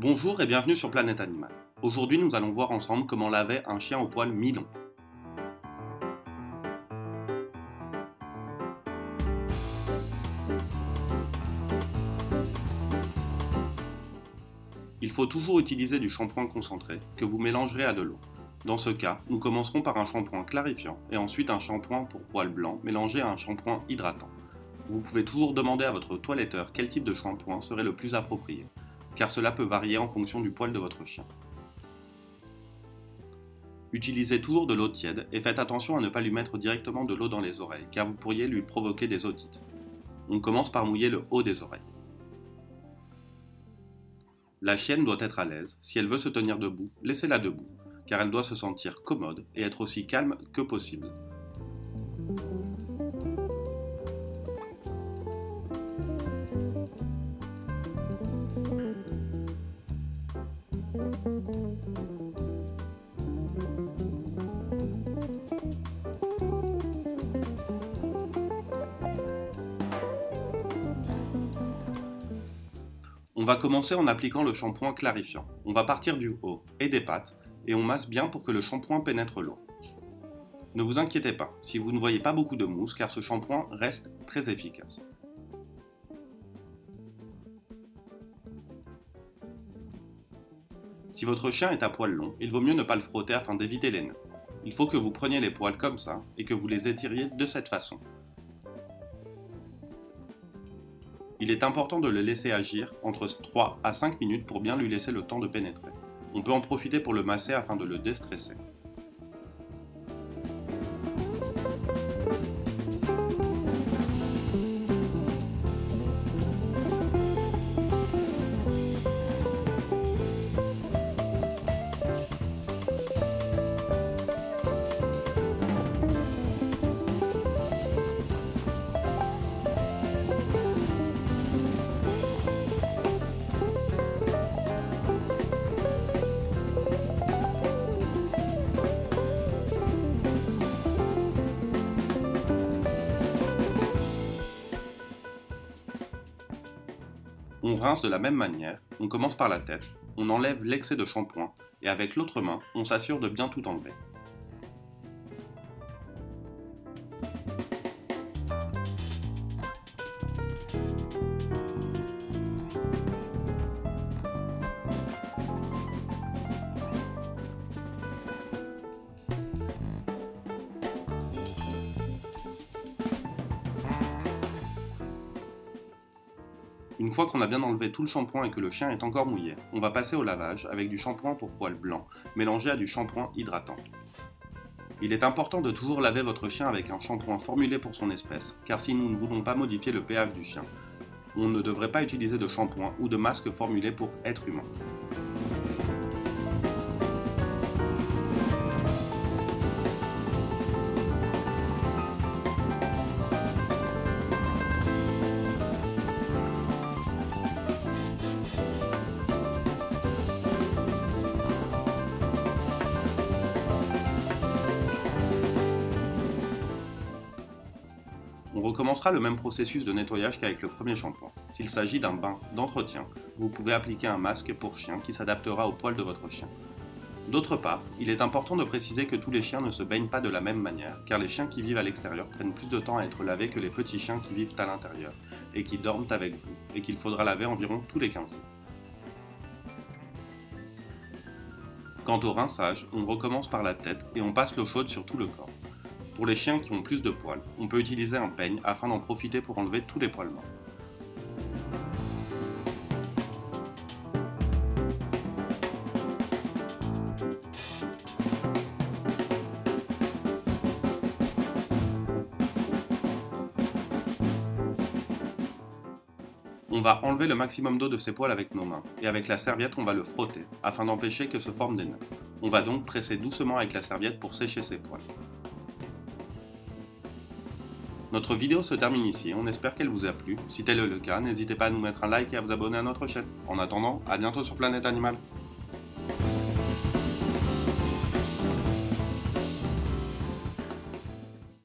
Bonjour et bienvenue sur Planète Animal. Aujourd'hui, nous allons voir ensemble comment laver un chien au poil mi-long. Il faut toujours utiliser du shampoing concentré que vous mélangerez à de l'eau. Dans ce cas, nous commencerons par un shampoing clarifiant et ensuite un shampoing pour poils blancs mélangé à un shampoing hydratant. Vous pouvez toujours demander à votre toiletteur quel type de shampoing serait le plus approprié, car cela peut varier en fonction du poil de votre chien. Utilisez toujours de l'eau tiède et faites attention à ne pas lui mettre directement de l'eau dans les oreilles, car vous pourriez lui provoquer des otites. On commence par mouiller le haut des oreilles. La chienne doit être à l'aise. Si elle veut se tenir debout, laissez-la debout car elle doit se sentir commode et être aussi calme que possible. Va commencer en appliquant le shampoing clarifiant. On va partir du haut et des pattes et on masse bien pour que le shampoing pénètre l'eau. Ne vous inquiétez pas si vous ne voyez pas beaucoup de mousse car ce shampoing reste très efficace. Si votre chien est à poil long, il vaut mieux ne pas le frotter afin d'éviter les nœuds. Il faut que vous preniez les poils comme ça et que vous les étiriez de cette façon. Il est important de le laisser agir entre 3 à 5 minutes pour bien lui laisser le temps de pénétrer. On peut en profiter pour le masser afin de le déstresser. On rince de la même manière, on commence par la tête, on enlève l'excès de shampoing et avec l'autre main, on s'assure de bien tout enlever. Une fois qu'on a bien enlevé tout le shampoing et que le chien est encore mouillé, on va passer au lavage avec du shampoing pour poils blanc mélangé à du shampoing hydratant. Il est important de toujours laver votre chien avec un shampoing formulé pour son espèce, car si nous ne voulons pas modifier le pH du chien, on ne devrait pas utiliser de shampoing ou de masque formulé pour être humain. On recommencera le même processus de nettoyage qu'avec le premier shampoing. S'il s'agit d'un bain d'entretien, vous pouvez appliquer un masque pour chien qui s'adaptera au poil de votre chien. D'autre part, il est important de préciser que tous les chiens ne se baignent pas de la même manière, car les chiens qui vivent à l'extérieur prennent plus de temps à être lavés que les petits chiens qui vivent à l'intérieur et qui dorment avec vous, et qu'il faudra laver environ tous les 15 jours. Quant au rinçage, on recommence par la tête et on passe l'eau chaude sur tout le corps. Pour les chiens qui ont plus de poils, on peut utiliser un peigne afin d'en profiter pour enlever tous les poils morts. On va enlever le maximum d'eau de ses poils avec nos mains, et avec la serviette on va le frotter, afin d'empêcher que se forment des nœuds. On va donc presser doucement avec la serviette pour sécher ses poils. Notre vidéo se termine ici, on espère qu'elle vous a plu. Si tel est le cas, n'hésitez pas à nous mettre un like et à vous abonner à notre chaîne. En attendant, à bientôt sur Planète Animal.